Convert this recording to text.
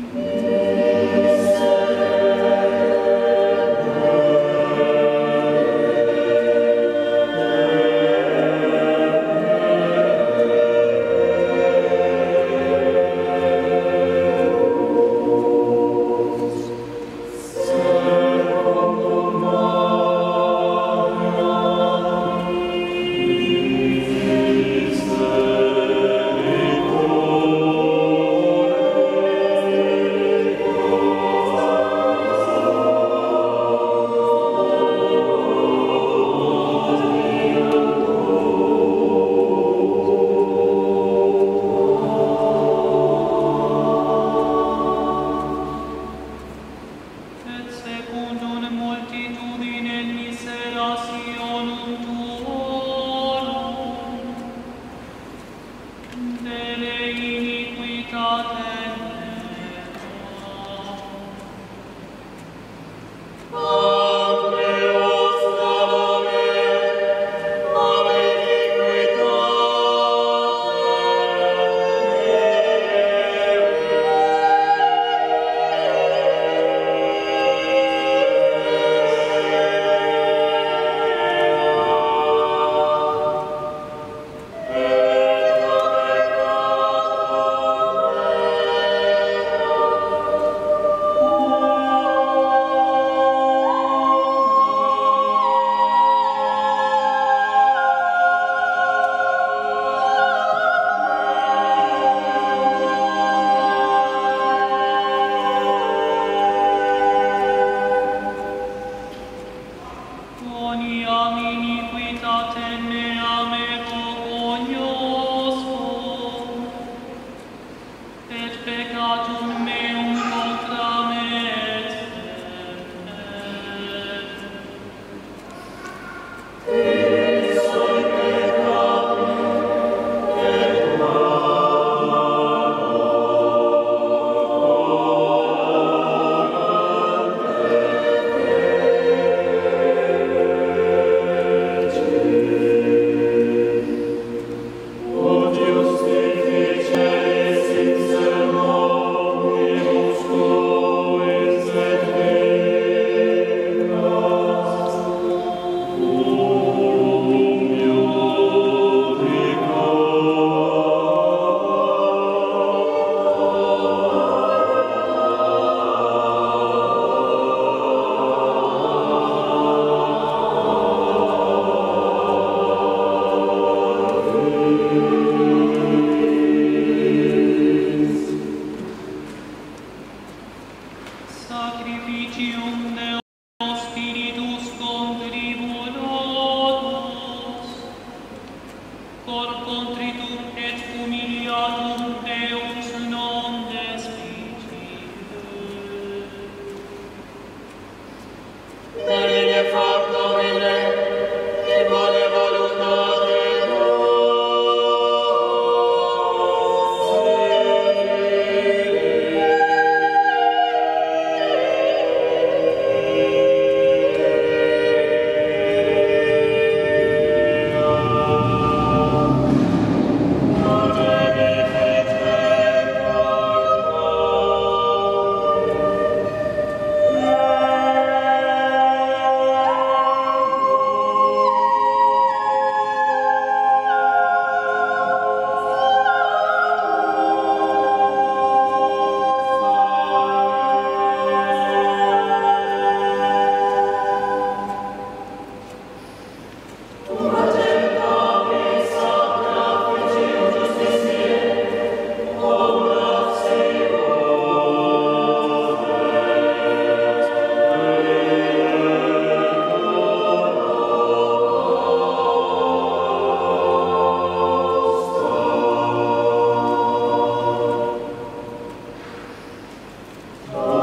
Amen. Amen. Omnia miniquitatem mea, Oh.